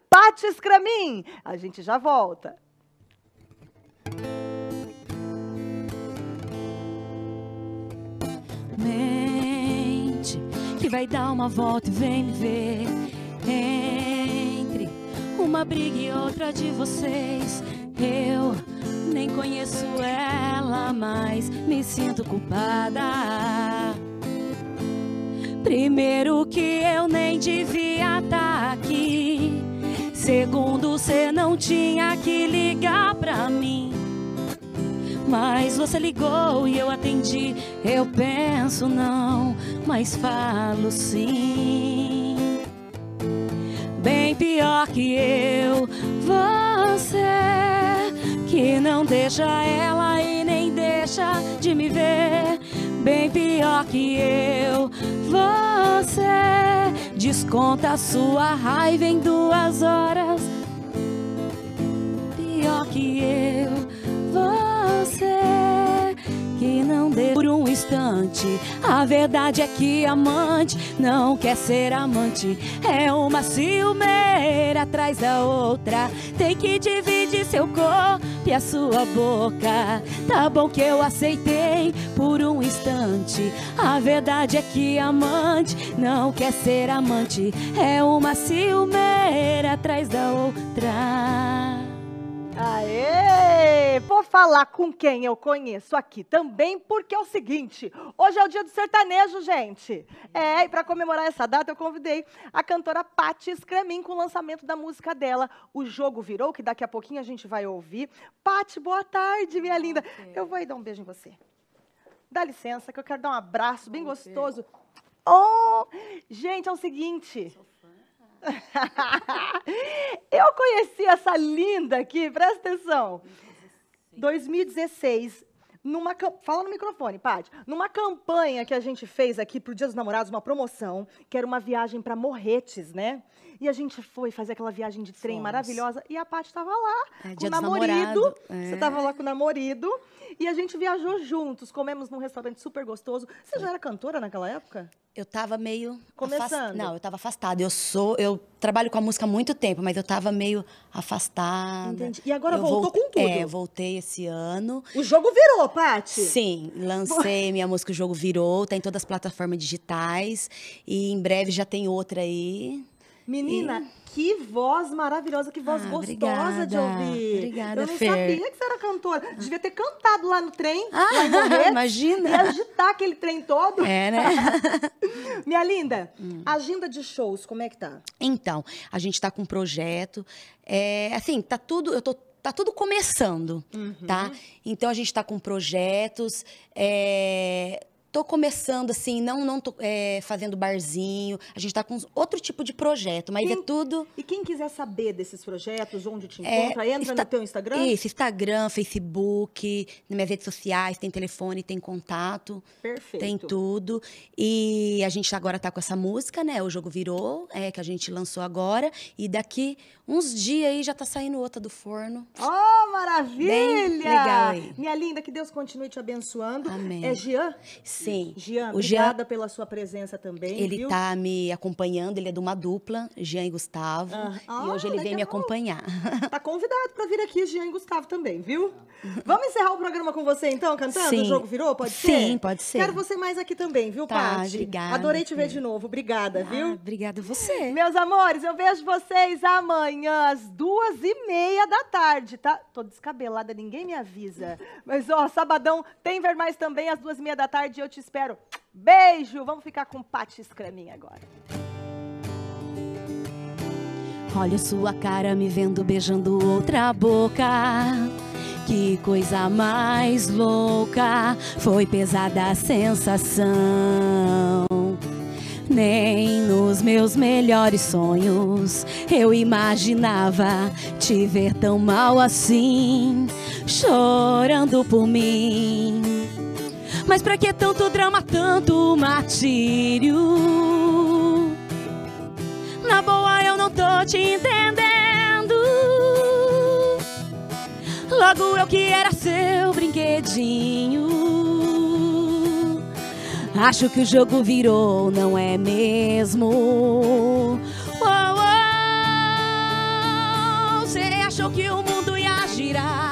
Pati Scramin. A gente já volta. Mente que vai dar uma volta e vem me ver. Entre uma briga e outra de vocês. Eu nem conheço ela, mas me sinto culpada. Primeiro que eu nem devia estar aqui. Segundo, você não tinha que ligar pra mim. Mas você ligou e eu atendi. Eu penso não, mas falo sim. Bem pior que eu, você que não deixa ela e nem deixa de me ver. Bem pior que eu, você desconta a sua raiva em duas horas. Pior que eu, você que não deu por um instante. A verdade é que amante não quer ser amante. É uma ciumeira atrás da outra. Tem que dividir seu corpo e a sua boca. Tá bom que eu aceitei por um instante. A verdade é que amante não quer ser amante. É uma ciumeira atrás da outra. Aê! Vou falar com quem eu conheço aqui também, porque é o seguinte: hoje é o dia do sertanejo, gente. É, e para comemorar essa data, eu convidei a cantora Patti Scramin com o lançamento da música dela, O Jogo Virou, que daqui a pouquinho a gente vai ouvir. Patti, boa tarde, minha linda. Eu vou aí dar um beijo em você. Dá licença, que eu quero dar um abraço bem gostoso. Oh! Gente, é o seguinte. Eu conheci essa linda aqui, presta atenção. 2016, numa fala no microfone, Paty. Numa campanha que a gente fez aqui pro Dia dos Namorados, uma promoção, que era uma viagem para Morretes, né? E a gente foi fazer aquela viagem de trem Fomos. maravilhosa e a Paty estava lá É, com o namorado. Namorado, Você é. estava lá com o namorado e a gente viajou juntos, comemos num restaurante super gostoso. Você já era cantora naquela época? Eu tava meio Começando. afas- Não, eu tava afastada. Eu sou, eu trabalho com a música há muito tempo, mas eu tava meio afastada. Entendi. E agora Eu voltou com tudo? É, voltei esse ano. O jogo virou, Paty. Sim, lancei minha música O Jogo Virou, tá em todas as plataformas digitais e em breve já tem outra aí. Menina, que voz maravilhosa, que voz Ah, gostosa obrigada. de ouvir. Obrigada, Eu não Fer. sabia que você era cantora. Devia ter cantado lá no trem. Ah, lá em Morretes, imagina. E agitar aquele trem todo. É, né? Minha linda, Hum. agenda de shows, como é que tá? Então, a gente tá com um projeto. É, assim, tá tudo. Eu tô. Tá tudo começando, tá? Então a gente tá com projetos. É, tô começando, assim, não, não tô é, fazendo barzinho. A gente tá com outro tipo de projeto, mas Quem- é tudo. E quem quiser saber desses projetos, onde te É, encontra, entra está- no teu Instagram? Isso, Instagram, Facebook, nas minhas redes sociais, tem telefone, tem contato. Perfeito. Tem tudo. E a gente agora tá com essa música, né? O jogo virou, é, que a gente lançou agora. E daqui uns dias aí já tá saindo outra do forno. Oh, maravilha! Bem legal aí. Minha linda, que Deus continue te abençoando. Amém. É Jean? Sim. Jean, o Jean, obrigada pela sua presença também, ele viu? tá me acompanhando, ele é de uma dupla, Jean e Gustavo. Ah. e hoje Ah, ele vem me legal. acompanhar. Tá convidado para vir aqui, Jean e Gustavo também, viu? Vamos encerrar o programa com você, então, cantando? Sim. O jogo virou? Pode ser? Sim, pode ser. Quero você mais aqui também, viu, Tá, Paty? obrigada, Adorei te ver de novo. Obrigada, Ah, viu? obrigada você. Meus amores, eu vejo vocês amanhã às duas e meia da tarde, tá? Tô descabelada, ninguém me avisa. Mas, ó, sabadão tem Ver Mais também às duas e meia da tarde e eu te espero. Beijo! Vamos ficar com Paty Scramin agora. Olha sua cara me vendo beijando outra boca. Que coisa mais louca, foi pesada a sensação. Nem nos meus melhores sonhos eu imaginava te ver tão mal assim, chorando por mim. Mas pra que tanto drama, tanto martírio? Na boa eu não tô te entendendo. Logo eu que era seu brinquedinho. Acho que o jogo virou, não é mesmo? Uou, uou. achou que o mundo ia girar.